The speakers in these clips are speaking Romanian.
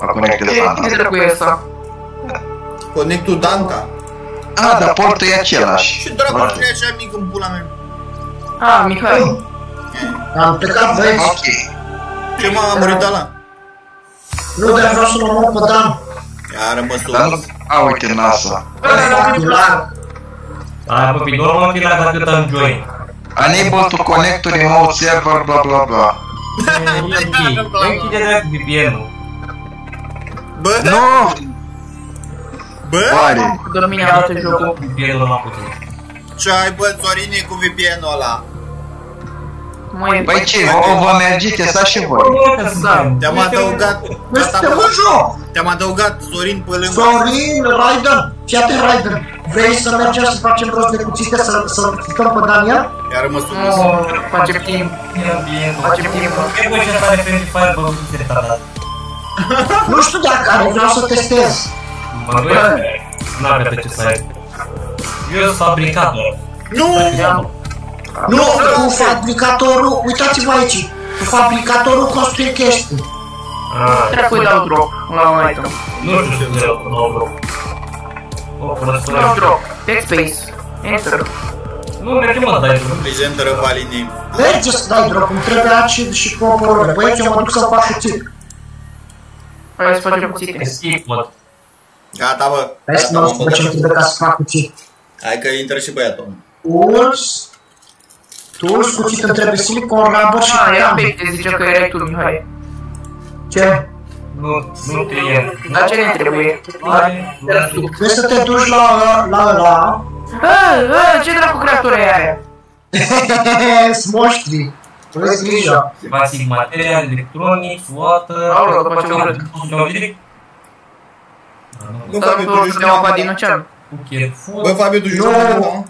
La conecte Ce, Sana. ce dracu e asta? Conectul Danca. Ah, dar portul e același. Și dracu e așa mic în pula mea. Ah, Mihai. Am plecat băieți. Ok. Ce m-a murit ăla? Nu, dar vreau să mă mor pe Dan. Iar mă Dar sus. nu... A, uite NASA. La Hai, bă, pe normal că era dacă am join. Unable to connect to remote server, bla bla bla. E ok. Bă, închide dracu VPN-ul. Bă, Nu! bă, Oare? Domine a luat jocul. VPN-ul la puțin. ce ai bă, Zorine cu VPN-ul ăla? Măi, Păi ce, o vă mergeți să și voi? Da. Te-am adăugat, Noi suntem în joc. te-am adăugat Zorin pe lângă. Sorin, Raiden, fii atent Raiden. Vrei să mergem să facem rost de cuțite, să, să ficăm pe Daniel? Iar mă sus. Nu, facem timp. Facem timp. Ce bă, ce tare Friendly Fire, bă, cum se retardat? Nu știu dacă are, vreau să testez. Mă bă, n-are ce să ai. Eu sunt fabricator. Nu! Nu, cu fabricatorul, uitați-vă aici. Cu fabricatorul construim chestii. Ah, Dracu-i dau drop la un item. nu știu ce vreau, nu vreau. O, până Dau să drop. Backspace. Enter. Nu merge mă, dai tu. Legendără Valinii. Merge să dai drop, îmi trebuie acid și poporule. Băieți, eu mă duc să fac cuțit. Hai să facem cuțite. Skip, mă. Gata, bă. Hai să mă Gata, duc mă, ce îmi trebuie ca să fac cuțit. Hai că intră și băiatul. Tools. Tools, cuțit îmi trebuie silicon, rubber și Ah, ia cram. pe te zice că erai tu, Mihai. Ce? Nu, nu te e. Dar ce ne trebuie? Hai, vreau să Trebuie să te duci la la ăla. Bă, bă, ce dracu creatură e aia? Sunt monștri. Aveți grijă. basic material, electronic, water... Aoleu, după ce urât. Nu, Dar Fabiu, tu tu joci de apa din moneta? ocean. Buchet, Bă, food... Fabiu, tu joci Nu. moneta?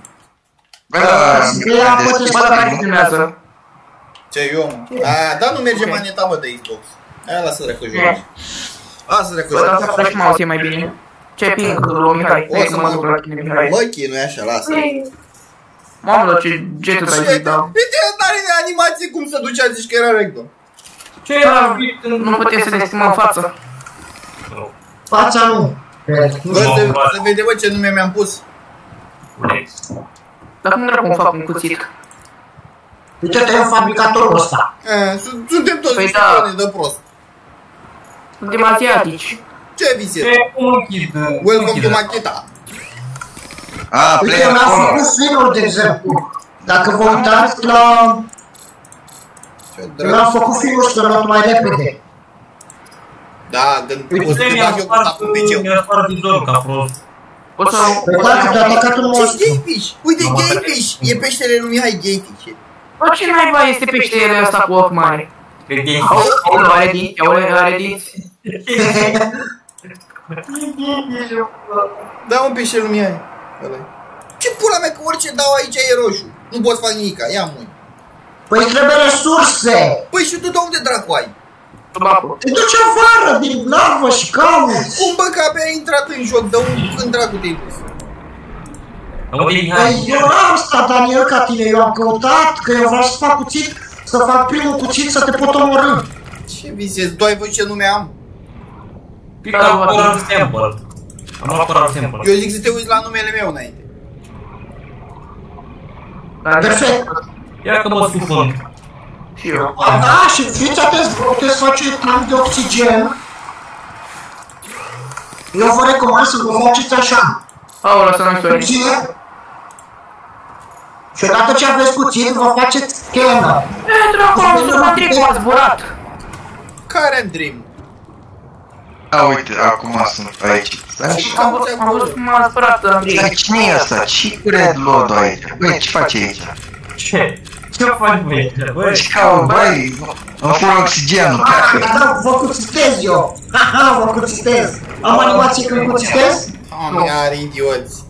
Bă, da, Scrie apă de Bă, dar care filmează? Ce, eu, mă? A, da, nu merge maneta, bă, de Xbox. Aia, lasă dracu joci. Lasă dracu Bă, dar să joci. faci mouse e mai bine. Ce ping, lui Mihai? Hai să mă duc la tine, Mihai. Bă, chinuie așa, lasă. Mamă, dar ce jetul ai zis, da. Uite, n-are de animație cum se ducea, zici că era recto. Ce era vit în... Nu putem să ne schimbăm fața. Fața nu. Cred. Nu Bă, știu. se, se vede, bă, ce nume mi-am pus. Dar cum dracu fac un cuțit? Uite-te în fabricatorul ăsta. E, sunt- Suntem toți Păi niște da. clone de prost. Suntem asiatici. Ce visezi? Ce, cum închid? Welcome to Macheta. A, Uite, play mi-a acolo. făcut finul, de exemplu. Dacă vă uitați la... Ce Mi-am dracu. făcut finul să luat mai repede. Da, când Uite, o să te Mi-a bag eu cu spart, tapul pe geu. mi-a spart vizorul ca prost. O să... Păi dacă te-a atacat un Ce monstru. gayfish? Uite, gayfish! E peștele lui Mihai gayfish. Bă, ce naiba este peștele ăsta cu ochi mari? Pe gay. Aoleu, are dinți, aoleu, are dinți. Da, un peștele lui Mihai. Ăla-i. Ce pula mea, că orice dau aici e roșu. Nu pot face nimica, ia mâini. Păi trebuie resurse. Păi și tu de unde dracu ai? Sub apă. Te duci afară din navă și cauți. Cum bă că abia ai intrat în joc, de unde când dracu te-ai dus? Unde e Păi Mihai? eu n-am stat, Daniel, ca tine. Eu am căutat că eu vreau să fac cuțit, să fac primul cuțit să te pot omorâ. Ce visezi? Tu ai văzut ce nume am? Pick up Coral Sample. Am luat Coral Sample. Eu zic să te uiți la numele meu înainte. Dar Perfect. Ia că mă sufund. Și eu. Da, și fiți atenți, vă puteți face tank de oxigen. Eu vă recomand să vă faceți așa. Aoleu, să nu-i sori. Cuțit. Și odată ce aveți cuțit, vă faceți scanner. E, dracu, am văzut Patrick, m-a zburat. Care în Dream? A, uite, acum sunt aici. Stai așa. Am văzut, am văzut cum m-a zburat Andrei. Dar cine e ăsta? Ce red load aici? Băi, ce faci aici? Ce? Ce faci, băi? Băi, Ce caut, băi? Îmi fur oxigenul, Ah, pleacă. da, vă cuțitez eu. Haha, vă cuțitez. Am animație când cuțitez? Am are idioți.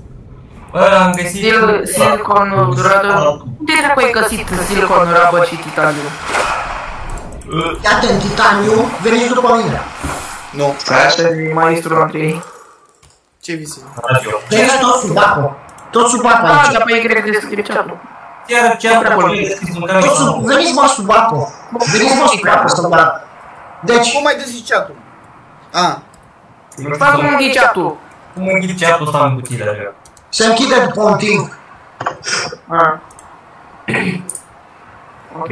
Bă, am găsit... Sil, silicon durador. Unde dracu ai găsit silicon, rubber și titaniu? Iată în titaniu, veniți după mine. Nu. Stai așa. Asta e maestrul Andrei. Ce visezi? Radio. Veniți tot sub apă. Tot sub apă Ah, aici. dar pe Y descrie chat-ul. Chiar ce am acolo deschis un care Tot sub, veniți mă sub apă. Veniți mă sub apă să vă arăt. Deci, Cum ai găsit chat-ul? A, Nu știu Fac cum să- înghii chat-ul. cum înghit chat-ul ăsta în cutie așa. Se închide după un timp. Ah. Ok.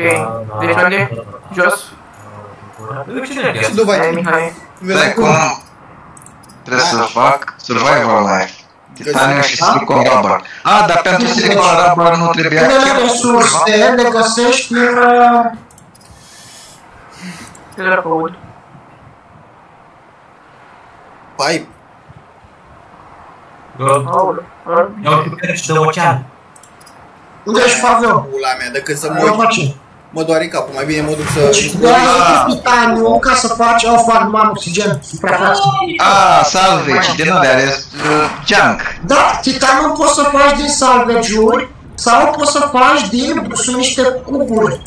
Deci unde? Jos? Ce trebuie? și tu Hai, vai. Mihai. Vezi Stai cum acum. trebuie să fac survival life. Titanium și Da? silicon rubber. A, dar pentru silicon rubber nu trebuia Unele chiar resurse le găsești în... uh, Ce dracu aud? Pipe. Aoleu. Iau și perci de ocean. Unde ești pavion? Pula mea, decât să mă Eu uit, face. Mă doare capul. Mai bine mă duc să... Deci de aia e titaniu ca să faci o fac mai oxigen suprafață. A, salvage, din alea, uh, junk. Da, titaniu poți să faci din salvage-uri sau poți să faci din, sunt niște cuburi.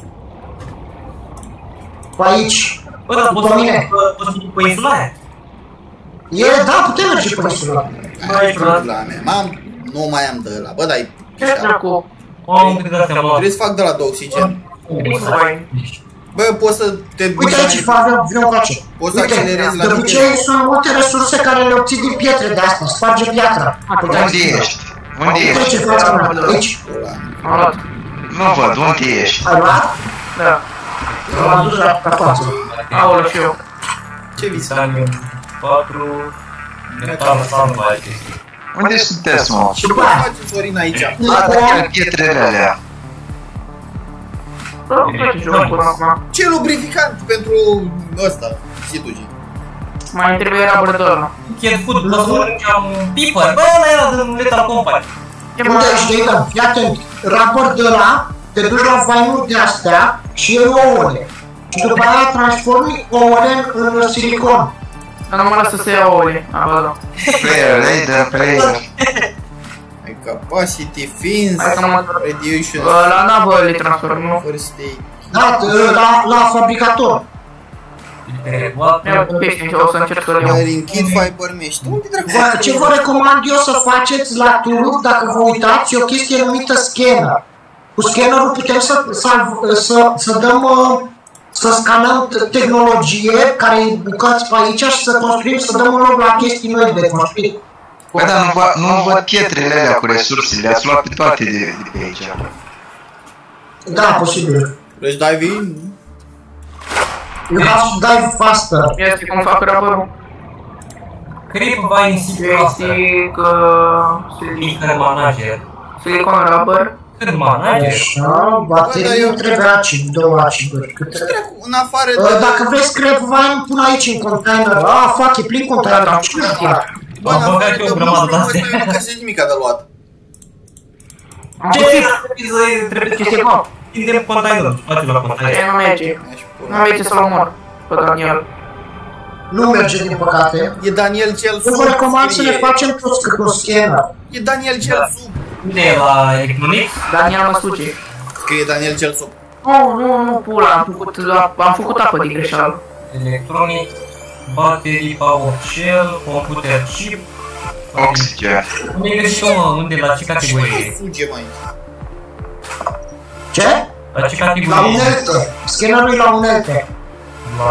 Pe aici. Bă, dar poți După să mine. poți să pe insulare? E, da, putem merge pe insulă. Hai, pula mea. Mam, nu mai am de ăla. Bă, dar e... Ce dracu? Am câte de astea am luat. Trebuie să fac de la de oxigen. Hai. Bă, poți să te duci Uite aici, mai... Pavel, vină încoace. Poți să Uite, accelerezi la de nivel. obicei sunt multe resurse care le obții din pietre de asta, sparge piatra. Unde ești? Unde Uite ești? ce fața mea, aici. Pula mea. Am luat. Nu văd, unde ești? Ai luat? Da. L-am adus la la față. Aoleu și eu. Ce vis? Titanium 4, metal salvage. Unde sunteți, mă? Și Ce după poți aia, face Sorin aici? A, da, chiar pietrele alea. Ce lubrificant pentru ăsta, situgi. Mai îmi trebuie rubber de ăla. Cat food, lăsăm am piper. Bă, ăla era din Lethal Company. Ce unde ești, Dayton? Fii atent. Raport de la, te duci la vainuri de astea și iei ouăle. Și după aia transformi ouăle în, în silicon. Dar nu mă lasă să iau ouăle. A, bă, da. Player, laser, player. Ai capacity, fins, Hai că mă... radiation, Bă, La navă le transform, nu? first aid. Da, t- la, la fabricator. Ia peste, o să încerc să le iau. Wearing kit, fiber mesh. Tu unde dracu? Vă, ce vă recomand eu să faceți la Turuf, dacă vă uitați, e o chestie numită scanner. Cu scannerul putem să, să, să, să dăm, uh, să scanăm t- tehnologie care e bucăți pe aici și să construim, să dăm un loc la chestii noi de construit. Bă, dar nu, vă, nu văd pietrele alea cu resursele, le-ați luat pe toate de, de pe aici. Da, posibil. Deci dai vin? You have to dive faster. Este cum fac rubberul. Creep va in situ asta. Este că... Picker manager. Silicon rubber. Cât manager? Așa, Bă, dar baterii eu- nu trebuie acid, două aciduri. Ce Câte? dracu? În afară Uh, de... Dacă vrei scrap vine, pun aici în container. Ah, fac, e plin container. Ce nu fac? Bă, în Am băgat afară eu de o grămadă mușchi, de ăsta astea. eu nu găsesc nimic de luat. Am Ce găsit. trebuie Ce să se fac? tindem containerul, face la container. E, nu merge. Mi-aș Nu pula. merge să-l omor. Pe Daniel. Nu merge, din păcate. E Daniel cel Eu sub. vă recomand să ne scrie. facem toți cât un scanner. E Daniel cel Da. sub. Unde e la Electronics? Daniel mă suge. Scrie Daniel cel sub. Nu, nu, nu, pula, am făcut, am făcut apă din greșeală. Electronic, battery, power shell, computer chip. Oxygen. Unde e greșit, mă? Unde? La ce Ce mai categorie? suge mai? Ce? La ce La categorie? unelte. Scannerul e la unelte. La...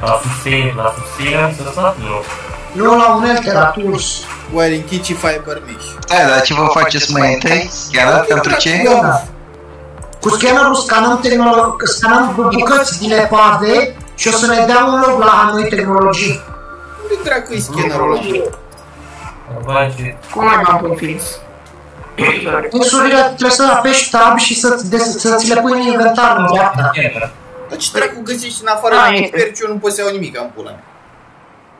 La sustain, la sustenance ăsta? Nu. Nu la unelte, la tools. Wearing kit și fiber mesh. Stai, dar ce vă faceți mai întâi? Scanner pentru ce? Scanner. Cu scannerul scanăm, tehnolo- scanăm bucăți din epave și o să ne dea un loc la noi tehnologii. Unde dracu e scannerul ăla? Face... Cum mai am un fix? Insurile trebuie să apeși tab și să, de- să ți le pui în inventar în dreapta. Dar ce dracu găsești în afară Da, de este. perciu, nu poți să iau nimic, am pula.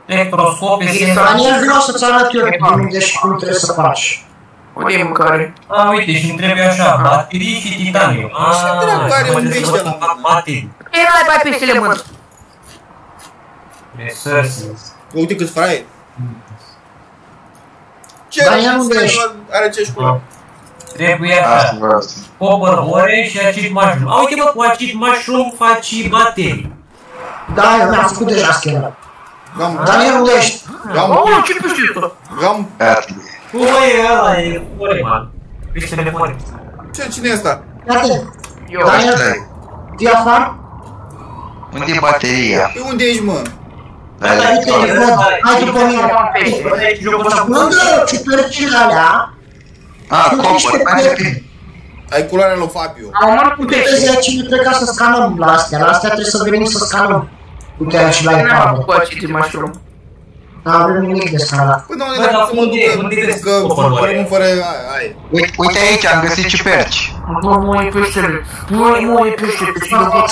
Electroscope, sensor... Daniel, vreau să-ți arăt eu de unde și cum trebuie să faci. Unde e mâncare? A, uite, și îmi trebuie așa, baterii și titanium. A, Ce dracu are mă un trebuie să pește vă la fac mână? baterii. E, n-ai mai peștele mână. Resources. Uite cât fraier. Ce Daniel, unde ești? Are ce școală? Trebuie Asta așa, vreau să... copper ore și acid mushroom. A, uite bă, cu acid mushroom faci și baterii. Da, eu mi-am făcut deja scanner. Gam, Daniel, unde ești? gam, Oh, ce pește ăsta? gam, Gata. Bă, e ăla, e ore, man. Peștele ore. ce, cine e ăsta? Iată, Eu. Daniel, Stai. fii afară? Unde e bateria? Pe unde ești, mă? Da, Hai, uite, da. le văd. Hai după mine. Un pește. Aici eu pot să Lângă ciupercile alea, A, copăr, mai repede. Ai culoarea lui Fabio. Am omorât un pește. Vezi aici nu trebuie să scanăm la astea. La astea trebuie să venim să scanăm. Uite aici la N-am etapă. apucat citit mushroom. Nu avem nimic de scanat. Păi, unde Bă, dracu dar să mă unde- duc, unde că, găsesc că coporul ăla? rămân fără aia, aia. Uite, uite aici, am găsit ciuperci. Bă, mă, e peștele. Bă, mă, e pește. Pește de văd.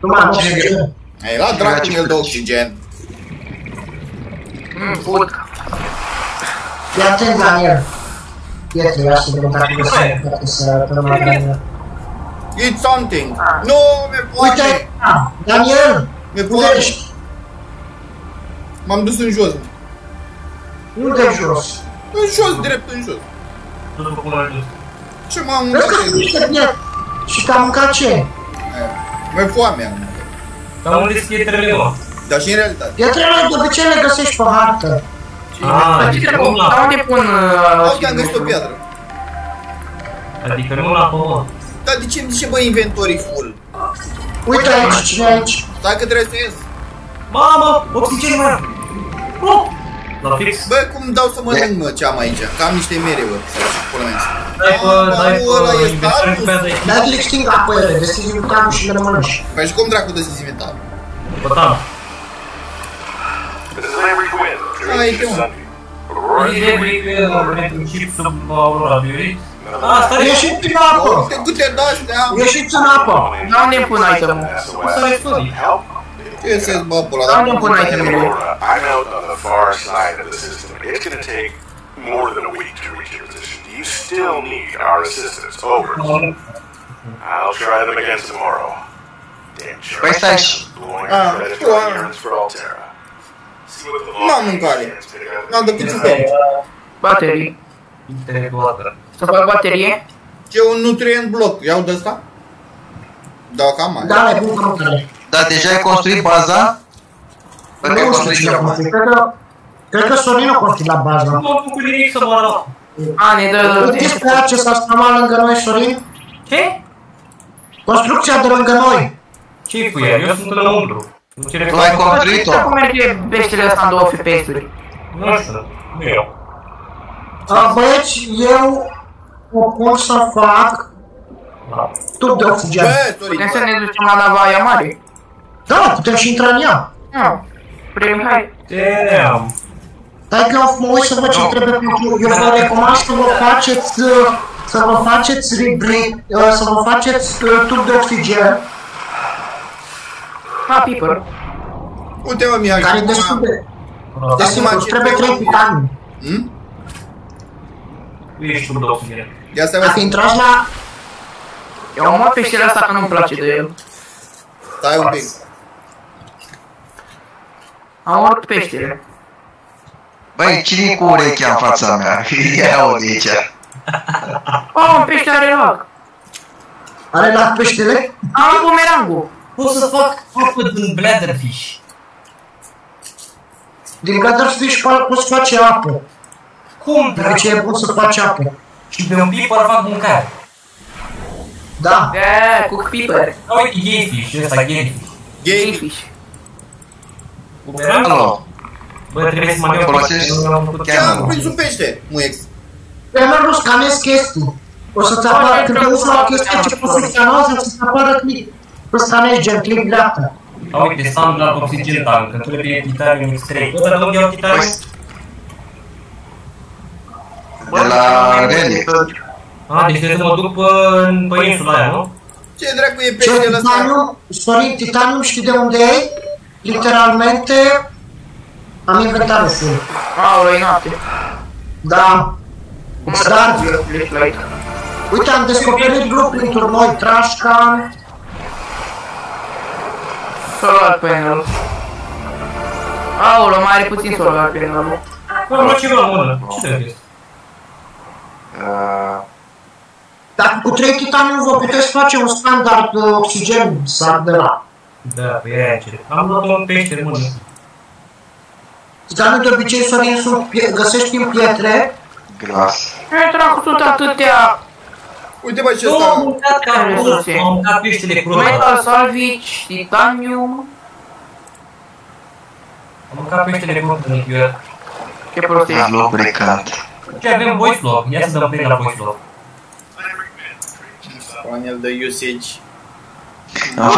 Nu mai am oxigen. Ai, la dracu el de oxigen. Mmm, fut. Fii atent, Daniel. Pietre, ia să vedem dacă găsim poate să arătăm la Daniel. Eat something. Nu, mi-e Uite, foame. aici, Daniel! Mi-e Unde foame. ești? M-am dus în jos. Unde jos? În jos, drept în jos. Nu cum ai dus. Ce m-am Vezi că mâncat? sunt niște pietre. Și te-am mâncat ce? Mi-e foame. am. Dar unde sunt pietrele, mă? Dar și în realitate. Pietrele de obicei le găsești pe hartă. Ah, Dar ce adică trebuie? nu la, Dar unde pun... uh, Uite, am găsit o piatră. adică nu la pământ. Dar de ce, de ce bă, inventorii full? Uite aici, cine e aici? Stai că trebuie să ies. Mamă, oxigen mai am. Nu! La fix. Bă, cum dau să mănânc, mă, ce am aici? Că am niște mere, bă. Pula mea. Dai pe, Ah, dai bă, ăla pe e inventar status. pe de aici. Dai direct sting apă ele, deschizi bucanul și le mănânci. Păi și cum dracu de să-ți inventar? Bătan. Unde vrei pentru chip sub Aurora Beauty? Asta e Ieșiți în apă! Uite câte de-astea am. Ieșiți în apă! Dar unde pun item-ul? Asta studiu. Help? Ce să-ți bă, pula? Dar unde pun item-urile? I'm out on the far side of the system. It's gonna take more than a week to reach your position. You still need our assistance. Over. I'll try them again tomorrow. Damn sure. Păi stai și... Blowing Ah, credit sure. for Altera. See what the N-am law mâncare. says, pick up. N-am decât ciuperci. Baterii. Integrator. Să fac baterie? Ce un nutrient bloc. Iau de ăsta? Da, cam mai. Da, le pun căutare. Dar deja ai construit baza? Bă, că ai Nu știu construit cine a ceva. construit. Cred că... Cred că Sorin a construit la bază. Nu am făcut nimic să mă arăt. A, ne dă... Știți pe aia ce s-a spamat lângă noi, Sorin? Ce? Construcția de lângă noi. Ce-i cu ea? Eu sunt înăuntru. Nu cere Tu ai construit-o? Cum merge peștele ăsta în două FPS-uri? Nu știu. Nu eu. A, Băieți, eu o pot să fac Da. tub de oxigen. Bă, sorry. Putem să ne ducem la nava aia mare? Da, putem și intra în ea. Nu. Prim, hai. Damn. Dar că eu mă uit să văd ce trebuie pentru... Eu vă recomand să vă faceți... uh, Să vă faceți rebreathe, uh, să vă faceți uh, tub de oxigen, Ha, piper. Uite, mă, Mihai. care e acum- destul de... Da. De Acum simplu, ce trebuie trebuie? 3 vitamini. Hmm? Tu ești un oxigen. Ia stai, Dacă mă, intrați la... Eu omor peștele ăsta că nu-mi place de el. stai un pic. Am omorât peștele. Băi, cine cu urechea în fața mea? Ia o de aici. Oh, un pește are lag. Are la peștele? Am bumerangul. Pot să fac apă din bladderfish. Din Bladderfish poți face apă. Cum? De ce e bun să faci apă? Și pe un piper fac mâncare. Da. Da, cu piper. Da, uite, gayfish, ăsta gayfish. Gay. Gayfish. Bumerang? Alo, Bă, trebuie să mă iau Folosești Nu am făcut chiar Chiar nu. am prins un pește, muiex. Pe mă nu scanezi chestii. O să-ți apară, când te uiți la o chestie ce poți să scanezi, o să-ți apară click. Să scanezi gen click dreapta. Da, uite, standard oxigen tank, că trebuie titanium extrem. Bă, dar nu iau titanium? de la Relic. A, deci trebuie să mă duc pe, pe insula aia, nu? Ce dracu e Ce peștele ăsta? titanium, Sorin, titanium știi de unde e? Literalmente, am inventarul full. Aoleu, e noapte. Da. Cum Dar, flashlight? uite, am descoperit blueprint-uri noi, trash can, Solar panel. Aoleu, mai are puțin solar panel. Bă, am luat ceva în mână. Ce trebuie? Uh, Dacă cu 3 titanium vă puteți face un standard uh, oxigen sau de la. Da, pe aia ce. Am luat un pește în mână. Titanium de obicei, Sorin, sunt, pie- găsești în pietre, glas. Nu dracu sunt atâtea Uite bă ce am ăsta. Care resurse? am mâncat peștele crudo. metal salvage, titanium. Am mâncat pește de grup de eu. Ce prostie. Lubricant. Ce avem voice log? Ia să dăm play la voice log. Panel de usage. Am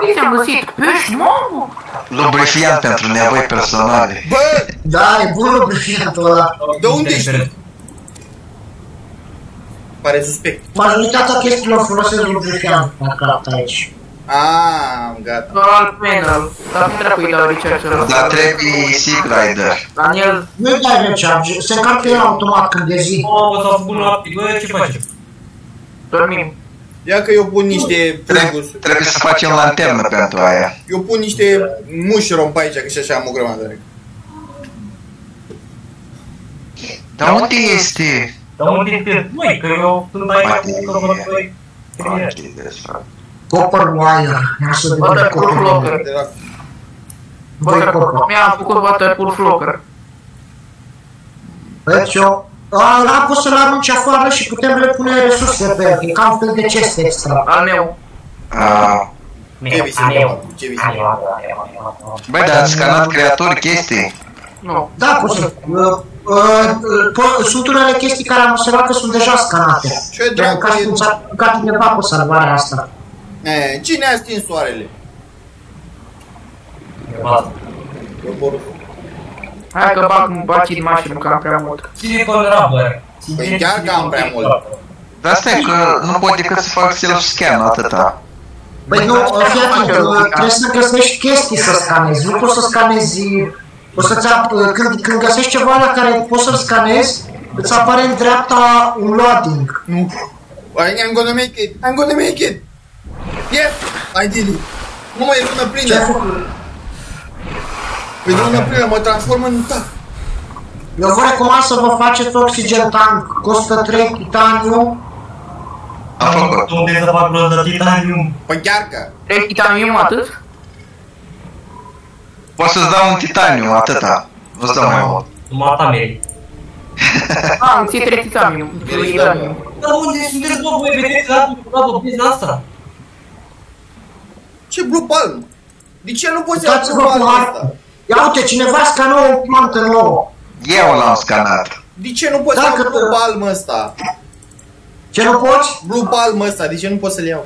Cât am găsit? Pești, mamă! lubrifiant pentru nevoi personale. Bă, Da, e bun lubrifiantul ăla. de unde știi? Pare suspect. Majoritatea chestiilor folosesc lubrifiant la craft aici. Ah, gata. Doar alt panel. Dar nu trebuie la research ăla. Dar trebuie Sea Glider. Daniel, Nu-i dai recharge, se încarcă el automat când e zi. Mamă, s-a făcut la bă, ce facem? dormim. Ia că eu pun niște Trebuie, friguri. trebuie să facem lanternă pentru aia. Eu pun niște mușrom pe aici, că și așa am o grămadă. Dar unde este? Dar unde este? Măi, că eu sunt aici cu că vă doi. Copper wire. Ia să Bă, vedem dar copper cu wire. flocker. De la... Bă, mi-am făcut waterproof flocker. Deci eu... Ăla poți să-l arunci afară și putem le pune resurse pe el. E ca un fel de chest extra. Al meu. Ah, Ce vi se întâmplă? Ce vi se întâmplă? Băi, dar ați scanat creatori chestii? Nu. Da, poți să... Uh, uh, po- sunt unele chestii care am observat că sunt deja scanate. Ce Dacă dracu ca e? să ți-a apucat undeva pe salvarea asta. E, Cine a stins soarele? Eu por... Hai că bag bacii din mașină, că am prea mult. Silicon rubber. Păi chiar că am prea mult. Dar asta e că nu pot decât să fac self-scan atâta. Păi nu, fii atent, uh, trebuie să găsești chestii să scanezi, nu poți să scanezi, o să-ți ap- uh, când, când găsești ceva la care poți să-l scanezi, îți apare în dreapta un loading. Nu. I'm gonna make it. I'm gonna make it. Yes! I did it. Nu mai e lună Ce ai plină. făcut? Păi de lună plină mă transform în tac. Eu vă recomand să vă faceți oxygen tank, costă 3 titaniu, Am făcut. Unde să fac rost de titanium? Păi chiar că. Trei titanium atât? Pot să-ți dau un titaniu, atâta. Nu-ți dau mai mult. Numai ta meri. Ah, îmi ții trei titanium. Titanium. Dar unde sunteți, bă, voi vedeți că ați făcut o business asta? Ce blue palm? De ce nu poți să iau uitați-vă blue cu palm hartă. ăsta? Ia uite, cineva scană o plantă nouă. Eu l-am scanat. De ce nu poți să Dacă iau blue te- palm ăsta? Ce nu poți? Blue palm ăsta, de ce nu poți să-l iau?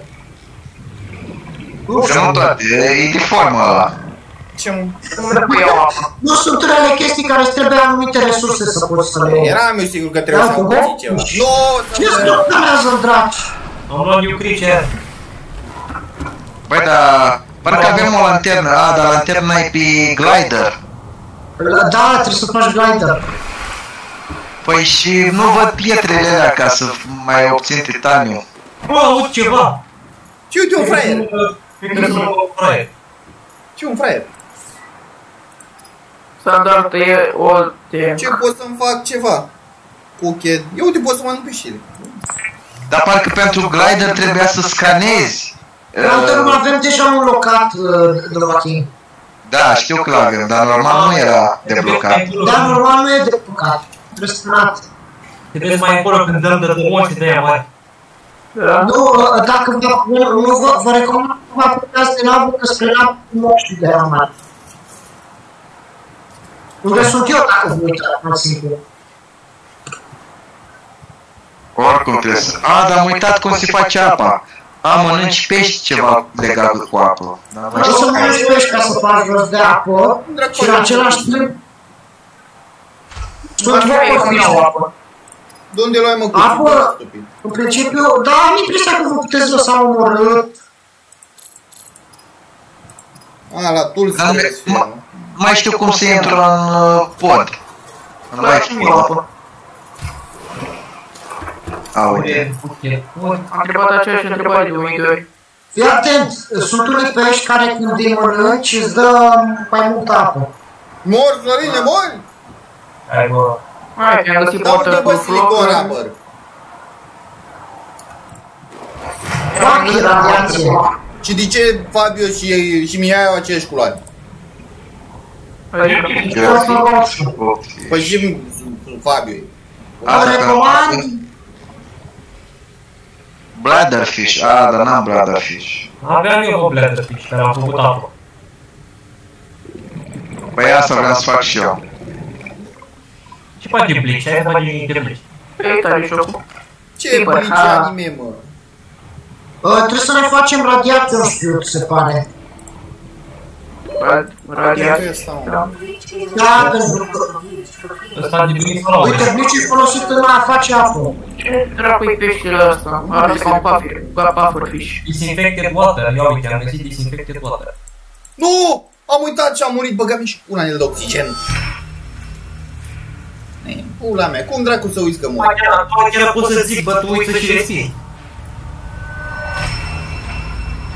Nu Că nu știu. toate, e de formă ăla. Ce mă? Nu trebuie iau apă. Nu sunt unele chestii care îți trebuie anumite resurse să poți să le iei. Eram eu sigur că trebuie să am Da, puțin ceva. Nu, Ce să scrupulează în draci? Am luat new creature. Băi, dar parcă avem o lanternă. A, dar lanterna e pe glider. Da, trebuie să faci glider. Păi și nu văd pietrele alea ca să mai obțin titaniu. Bă, aud ceva. Ce uite un fraier? Cred că sunt un fraier. Ce un fraier? Standard e o de... Ce pot să-mi fac ceva? Cuchet. Eu uite pot să mănânc peștele. Dar parcă pentru glider trebuia să scanezi. Gliderul Uh, avem deja un locat uh, de Joachim. da, știu că l-avem, dar normal nu era deblocat. Dar normal nu e de blocat. Trebuie scanat. Trebuie mai încolo când dăm de moți de aia mari. Da. Nu, uh, dacă vă, nu, nu vă, vă recomand că vă apucați de navă că spre navă nu știu de aia mare. Unde sunt eu dacă vă uitați, mai simplu. Oricum trebuie să... A, dar am uitat cum se face apa. A, mănânci pești ceva legat cu apă. Da, Nu să mănânci pești ca să faci rost de apă și în același timp sunt Așa e cum iau vopări. apă. De unde luai mă Apă. cuțitul, stupid? În principiu, da, am impresia că vă puteți lăsa omorât. A, la Tulsi Dar trebuie să fie, mă- nu? Mai știu cum se intră în uh, pod. În Da, și eu live pod. apă. A, uite. Am întrebat aceeași întrebare de 1000 de ori. Fii atent, sunt unii pești care când îi mănânci îți dă mai multă apă. Mor, Florine, mor! Hai, bă. Hai, mi-am găsit Da unde bă waterproof silicon flocker. rubber? Fac iradiație. Și de ce Fabio și, și Mia au aceeași culoare? Adică, Asta roșu. Păi și Fabio e. Vă Asta recomand, Bladderfish. A, dar n-am bladderfish. Aveam eu o bladder fish, care am făcut apă. Păi asta vreau să fac și eu. Ce faci de blici? Hai să facem de blici. E tare jocul. Ce Bă, băi, ce ha. anime, mă? Uh, trebuie să ne facem radiator field, se pare. Rad- Ia Radiat. că ăsta, mă. Da. Da, pentru că... Ăsta de blici sau Uite, blicii folosit în a face apă. Ce dracu-i peștele ăsta? Arată ca un puffer, ca pufferfish. Disinfected water. Ia uite, am găsit disinfected water. Nu! Am uitat și am murit, băgam și un anel de oxigen. Ei, Pula mea, cum dracu să uiți că mor? Chiar pot să zic, bă, tu uiți să și respiri.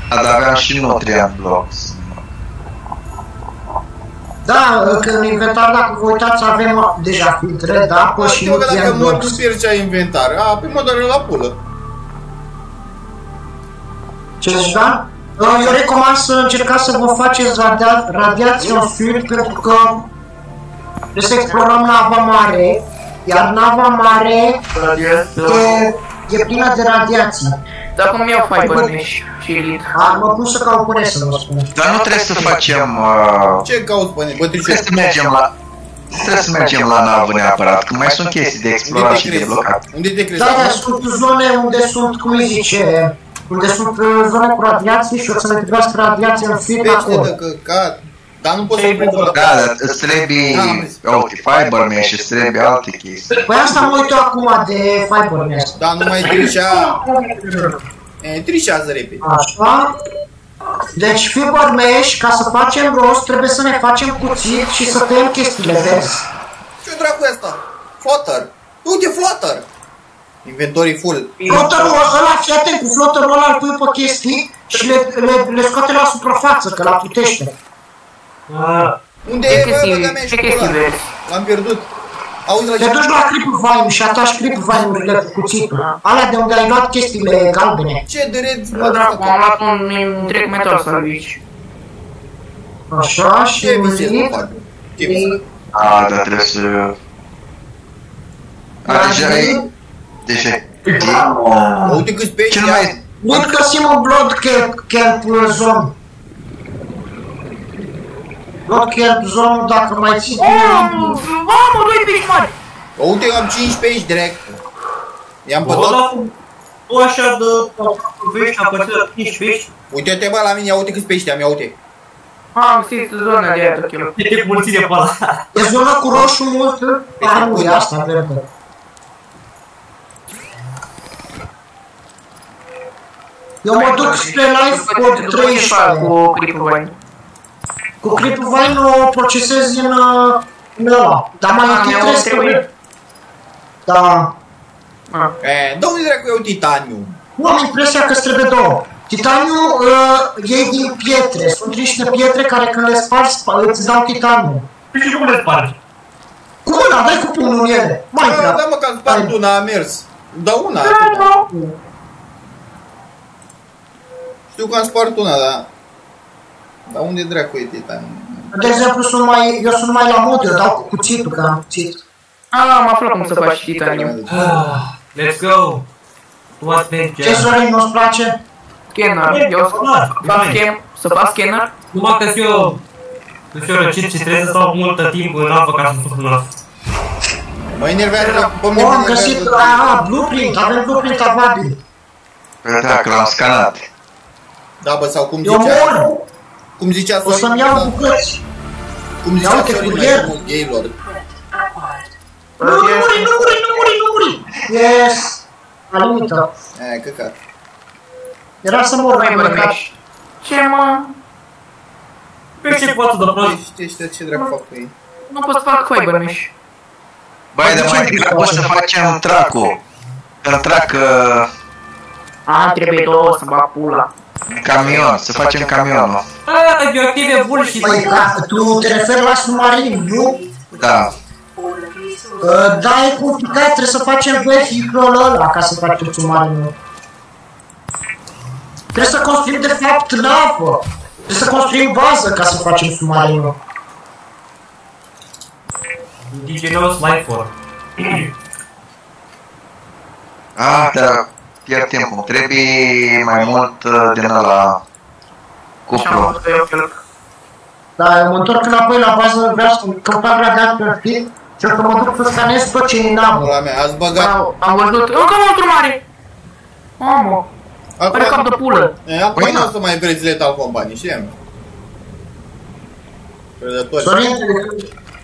A, dar aveam și Nutrient Blocks. Da, că în inventar, dacă vă uitați, avem uh, deja filtre de apă și Știu că dacă nutrient mor, box. nu pierzi ce ai inventar. A, pe mă doare la pulă. Ce zici, da? Uh, Eu recomand să încercați să vă faceți radia radiație în field pentru că trebuie să explorăm nava mare, iar nava mare Radiat. e, e plină de radiații. Dar cum iau fiber mesh și elite? Am mă pus să calculez să vă spun. Dar nu trebuie să facem... Uh, Ce cauți, băne? Bătriciu? trebuie să mergem la... nu Trebuie să mergem la navă neapărat, că mai sunt chestii de Unde explorat te și de crezi? blocat. Unde te crezi? Da, da, acum? sunt zone unde sunt, cum îi zice, unde sunt uh, zone cu radiații și o să ne trebuiască radiație în field Pește acolo. de căcat. Dar nu poți să Ei, pui bă, Da, dar îți trebuie... Da, am zis. Uite, fiber mesh și îți trebuie alte chestii. Păi asta mă uit eu acum de fiber nest. Da, nu mai trișa. E, trișează repede. Așa. Deci fiber mesh, ca să facem rost, trebuie să ne facem cuțit și să tăiem chestiile verzi. Ce dracu e asta? Flotter. Uite, flotter. Inventorii full. Floterul ăla, fii atent, cu floterul ăla îl pui pe chestii și le, le, le scoate la suprafață, că la putește. Ah, Unde Ce e, bă, chestii, băga mea ce chestii șocolat? vezi? L-am pierdut. Auzi la Te ce? duci la Creepvine și ataci Creepvine-urile cu cuțitul. Alea de unde ai luat chestiile galbene. Ce de red, Bă, dracu, am luat un întreg metal salvage. Așa, și Ce un visie să lit. fac? Ce visie? A, dar trebuie să... A, deja e... Deja e... Uite câți pești Ce nu am. mai... Nu găsim un blood camp, camp zone. Blood camp zone, dacă mai ții Mamă, mamă, doi pești mari! Uite, eu am 5 pești direct. I-am pe bă, tot. dar tu așa de vești, apățit la 5 vești, Uite-te bă la mine, ia uite câți pești am, ia uite. Am găsit zona de aia tot eu. te te mulțire pe ăla. E zona cu roșu mult? Ah, nu, e asta, verde. Eu mă duc spre life code 13. Cu Creepvine. Cu Creepvine o procesez în, uh, în ăla. Dar mai Ah, întâi mi-au trebuie să... trebuit. Da. Ah. E, dă unde dracu eu titanium? Nu am impresia că îți trebuie două. Titaniu uh, e din pietre. Sunt niște pietre care când le spargi, spa- îți dau titaniu. Păi și cum le spargi? Cu mâna, dai cu pumnul în ele. Mai Da, prea. da mă, că am spart una, a mers. Dau una, Da, atâta. Știu că am spart una, dar... Dar unde dracu e titanium? De exemplu, sunt mai, eu sunt mai la mod, eu dau cu cuțitul, că am cuțit. Ah, am aflat cum să faci titanium. Ah, Let's go! Tu ați merge. Ce, Sorin, nu-ți place? Scanner. Eu să fac scan, să fac scanner. Numai că eu sunt eu răcit și trebuie să stau multă timp în apă ca să suflu la Mă enervează, pe mine Nu, mă am găsit, enervează. a, blueprint, avem blueprint avabil. Păi da, că l-am scanat. Da, bă, sau cum Eu zicea... mor, Cum zicea o să-mi iau bucăți. Cum Ia zicea uite, Sorin curier. la Gaylord. Nu, nu muri, nu muri, nu muri, nu muri. Yes, la limită. E, căcat. Era să mor, mai Mai măcar. bănești. Ce mă? Pe ce poate de prost? Ești, ăștia ce dracu fac cu ei? Nu pot să fac fiber mesh. Băi, dar mai degrabă să facem tracul. În trac uh, A, trebuie două să bag pula. Camion, să facem camionul. Ah, radioactive bullshit. Păi, da, tu te referi la submarin, nu? Da. Uh, Da, e complicat, trebuie să facem vehiculul ăla ca să facem submarinul. Trebuie să construim, de fapt, navă. Trebuie să construim bază ca să facem submarinul. Indigenous life form. Ah, dar pierd timpul. Trebuie mai mult uh, din ăla Și am cupru. avut eu cel. dar eu mă întorc înapoi la bază, vreau să căutam radiat pe fir și o să mă duc să scanez tot ce e în navă. Pula mea, ați băgat... Am, am văzut. Încă monstru mare! Mamă, are cap de pulă. E, Acum Păi nu da. o să mai vreți Lethal Company, știam. Predători. Sorin,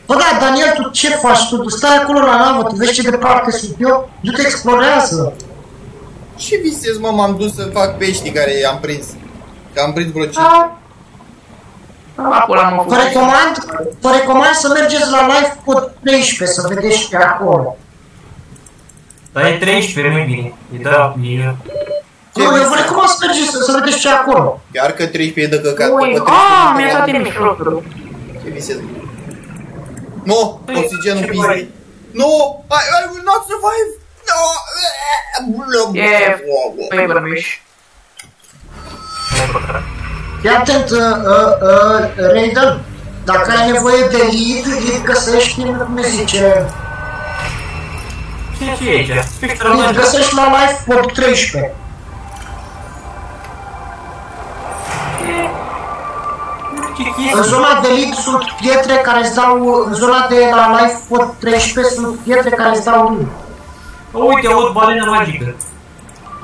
bă da, Daniel, tu ce faci? Tu stai acolo la navă, tu vezi ce departe sunt eu, du-te explorează. Ce visez, mă, m-am dus să fac pești care i-am prins. Că am prins vreo 5. La pula mă Vă fug. recomand, vă recomand să mergeți la live pod 13 să vedeți pe acolo. Dar e 13, nu-i bine. E da, e... Ce Nu, eu vă visez? recomand să mergeți să, să vedeți ce e acolo. Chiar că 13 de căcat. Ui, după ah, 13 mi-a de dat căcat. mișlocul. Ce visez? Nu, Păi, oxigenul ce pizde. vrei? Nu, I, I will not survive. No. E, paper miș. Fii atent, uh, uh, uh, Raiden, dacă ai nevoie de lead, lead găsești, în- cum se zice, Ce ce e aici? Spectre lead rămâne. găsești la live pod 13. Ce În chestii? zona de lead sunt pietre care îți dau, în zona de la live pod 13 sunt pietre care îți dau lead. Uite, aud balena magică.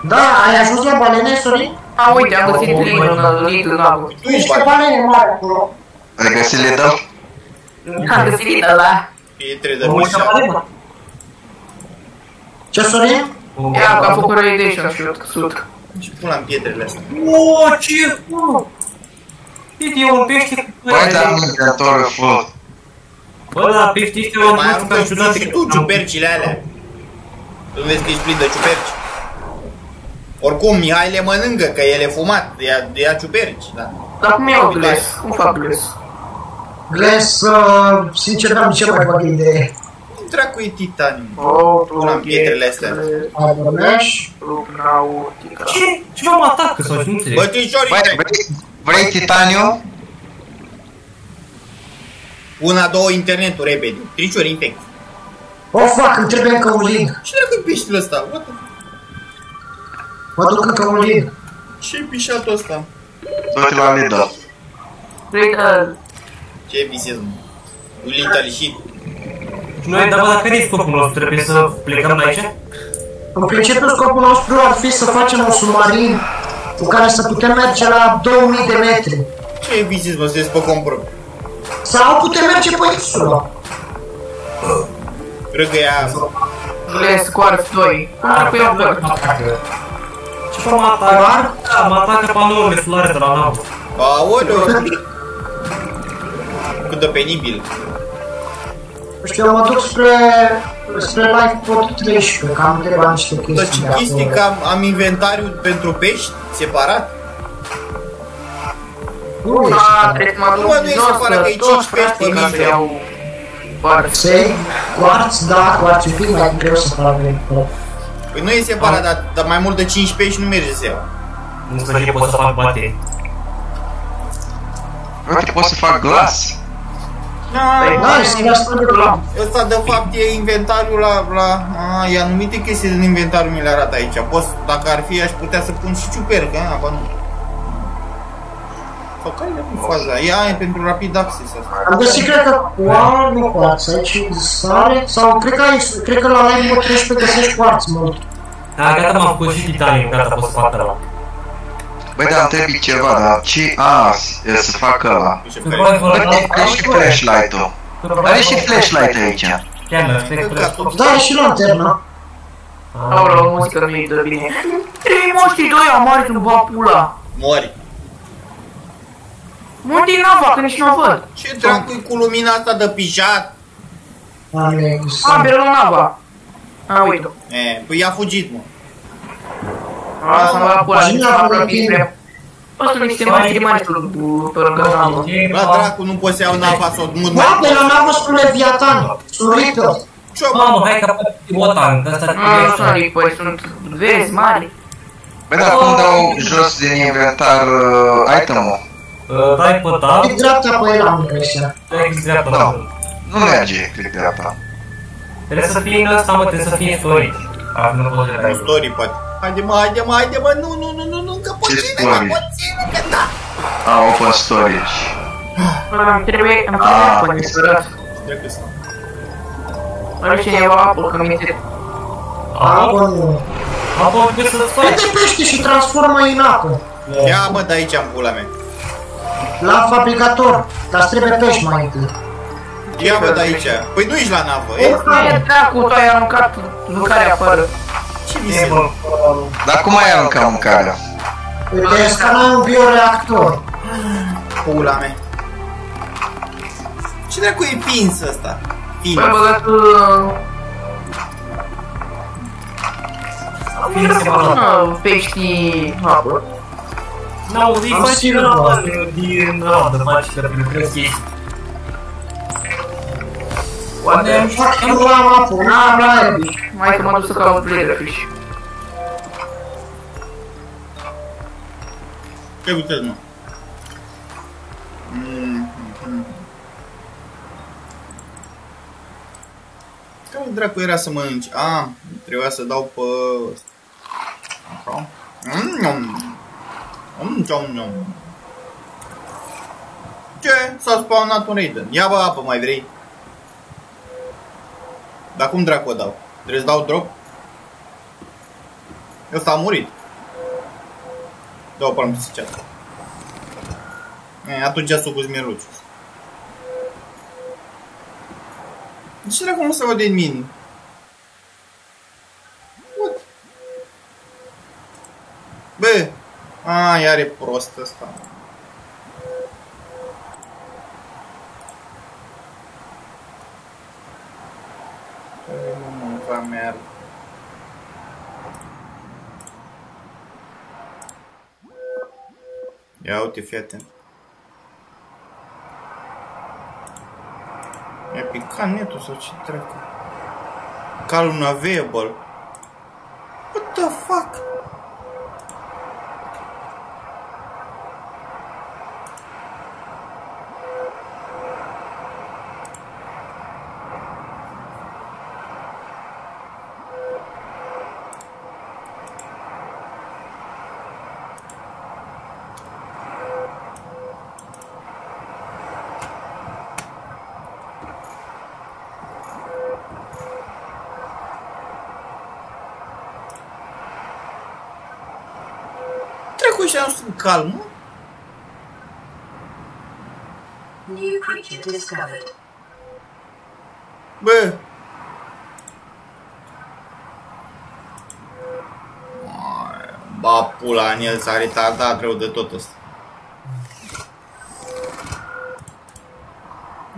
Da, ai ajuns la balene, Sorin? A, uite, am găsit lin în lin în apă. Tu ești Niște balene mari acolo. Ai găsit Lidl? Am găsit lin ăla. pietre de Mă uit la mușa. balena. Ce, Sorin? Ia, că am făcut radiation shoot, sud. Și pula în pietrele astea. O, ce? Mă. Uite, e un pește cu Băi, dar am inventorul full. Bă, da, pește este o Mai muzică aruncă ciudată. și tu ciupercile alea. Tu vezi că ești plin de ciuperci. Oricum, Mihai le mănâncă, că el e fumat, ia, ia ciuperci, da. Dar cum iau gles? Cum fac gles? Gles, uh, sincer, n-am ce mai bag idee. Dracu e titanium. Oh, tu Pula în pietrele astea. Adoneș. Nautica. Ce? Ceva mă atacă sau ce nu înțeleg? Băi, Bătișorite! vrei, vrei titaniu? Una, două, internetul, repede. Triciori infect. O fac, îmi trebuie încă un link. Ce dracu e peștele ăsta? What the fuck? Mă duc încă un link. Ce e pișatul ăsta? Du-te la Lidl. Lidl. Ce visez, mă? Un little shit. Noi, dar bă, dar care e scopul nostru? Trebuie să plecăm de aici? În principiu, scopul nostru ar fi să facem un submarin cu care să putem merge la 2000 de metri. Ce visez, mă, să despăcăm propriu? Sau putem merge pe insulă. Râgăia Gles, quartz 2. Cum dracu iau Mă quartz? atacă. Ce mă atacă? Da, mă atacă panourile solare de la navă. Aoleu! Cât de penibil. Și eu mă duc spre, spre Life Pod 13, că am întrebat niște Dar chestii ce de chestii acolo. că am, am inventariu pentru pești separat? Nu Da, ești, trebuie să mă Nu, mă, nu duc e jos, separat, că e toți cinci pești frații pe ca mii. să iau quartz. Sei, quartz, da, quartz, e un pic mai greu să fac acolo. Păi nu e separat, dar, dar mai mult de 5 pești nu merge să iau. În sfârșit pot să fac baterii. Uite, pot să fac glas. Păi, Da, și asta de la... Ăsta de fapt e inventariul la... la a, e anumite chestii din inventariu mi le arată aici. Poți, dacă ar fi, aș putea să pun și ciupercă, a, bă, nu. Sau care e faza? Ea e pentru rapid access asta. Am găsit, cred că, wow, nu quartz, aici sare, sau cred că, ai, cred că la Life Pod 13 găsești quartz mult. Da, gata, m-am făcut și titanium, gata, pot să fac ăla. Băi, dar întrebi ceva, dar ce... A, e să fac ăla. Nu știu Când care voi e. Băi, are și flashlight-ul. Are și flashlight aici. Chiar mi-a spus că... Da, e și lanterna. Aolea, o muzică nu e de bine. Trei moștii doi amari sunt bă pula. Mori. Unde e nava, că nici nu o văd. Ce dracu cu lumina asta de pijat? Am e, Ambele la nava. A, uite. E, păi i-a fugit, mă. Asta mă la pula, Cine nici a nu făcut am tine? spre... Ăsta nu niște mai mai pe lângă navă. La dracu, nu poți să iau nava să o mut Da, pe mai... la navă sunt leviatani, sunt Reaper. Ce mă? Mamă, hai că poate fi botan, că ăsta Nu, nu sunt ripăi, sunt vezi mari. Băi, dar cum dau jos din inventar uh, item-ul? Uh, Dai pe tab, Pe dreapta pe el am impresia. exact, Da. da. Nu merge, cred că dreapta. Trebuie să fie în ăsta, mă, trebuie să fie storage. Altfel nu poți să dai. Story, poate. Haide mă, haide mă, haide mă, nu, nu, nu, nu, nu, că Ce puține, că story? puține, că da. A, open storage. Ăla îmi trebuie, îmi Ah, trebuie apă nesărat. Dracu să Are cineva apă, că mi se... Apă nu. Apă unde să-ți faci? Uite pește și transformă în apă. Ia mă, de aici în pula mea. La fabricator. Dar îți trebuie pești mai întâi. Ia mă de aici. Păi nu ești la navă, e? E dracu, tu ai aruncat mâncarea afară. Ce E, visă? bă, Dar cum ai aruncat mâncarea? Uite, scana un bioreactor. Pula mea. Ce dracu e pins ăsta? Fin. Băi, băgat... uh, Fie separat. uh, Pești apă. Nu, îi Am faci sigur, din bă. apă, din rodă, faci să prelucrezi chestii. Poate... Fac eu la apă, n-am la ebic. Mai că mă duc să caut Leatherfish. Ce uite mă? Mm, mm. Care dracu era să mănânci? A, trebuia să dau pe... ăsta. Așa. Mm, nom. Mm, nom, nom. Ce? S-a spawnat un Raiden. Ia bă apă, mai vrei? Dar cum dracu o dau? Trebuie să dau drop? Ăsta a murit. Dă o palmă să ceată. E, atunci s-o pus Mirluciu. De ce dracu nu se văd din mine? What? Bă! A, iar e prost ăsta. Ce mă mânca merda. Ia uite, fii atent. Mi-a picat netul sau ce dracu? Cal unavailable. What the fuck? Dracu ăștia nu sunt calm, mă? New creature discovered. Bă! Ba pula în el s-a retardat rău de tot ăsta.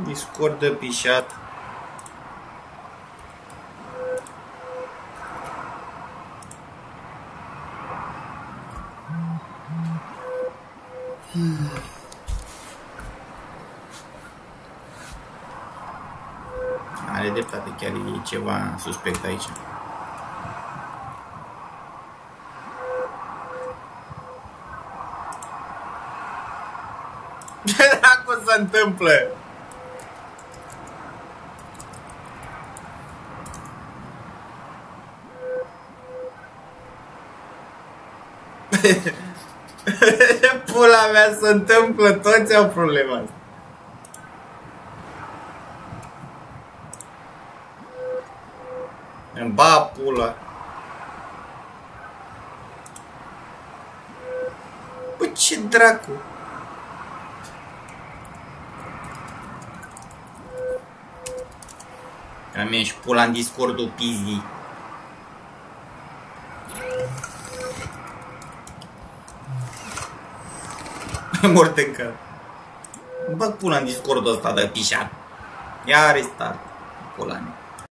Discord de pișat. Are dreptate, chiar e ceva suspect aici. Ce dracu se întâmplă? Pula mea se întâmplă, toți au problema asta. Îmi ba pula. Bă, ce dracu? Că mi ești pula în Discord-ul pizii. Morte în cap. Îmi bag pula în Discord-ul ăsta de pișat. Ia restart. Pula mea.